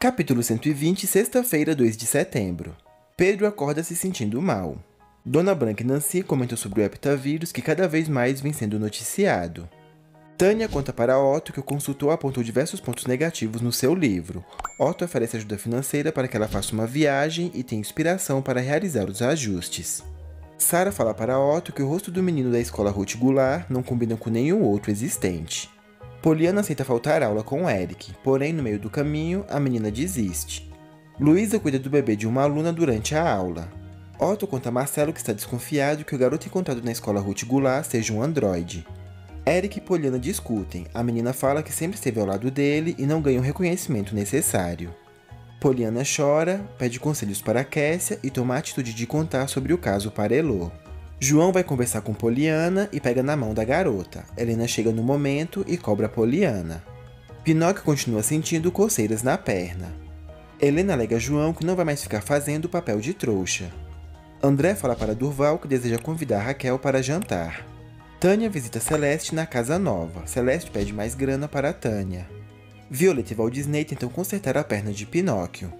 Capítulo 120, sexta-feira, 2 de setembro. Pedro acorda se sentindo mal. Dona Branca e Nancy comentam sobre o heptavírus que cada vez mais vem sendo noticiado. Tânia conta para Otto que o consultor apontou diversos pontos negativos no seu livro. Otto oferece ajuda financeira para que ela faça uma viagem e tenha inspiração para realizar os ajustes. Sara fala para Otto que o rosto do menino da escola Ruth Goulart não combina com nenhum outro existente. Poliana aceita faltar aula com Eric, porém no meio do caminho a menina desiste. Luísa cuida do bebê de uma aluna durante a aula. Otto conta a Marcelo que está desconfiado que o garoto encontrado na escola Ruth Goulart seja um androide. Eric e Poliana discutem. A menina fala que sempre esteve ao lado dele e não ganha o reconhecimento necessário. Poliana chora, pede conselhos para Kessia e toma a atitude de contar sobre o caso para Elô. João vai conversar com Poliana e pega na mão da garota. Helena chega no momento e cobra Poliana. Pinóquio continua sentindo coceiras na perna. Helena alega a João que não vai mais ficar fazendo o papel de trouxa. André fala para Durval que deseja convidar Raquel para jantar. Tânia visita Celeste na casa nova. Celeste pede mais grana para Tânia. Violeta e Walt Disney tentam consertar a perna de Pinóquio.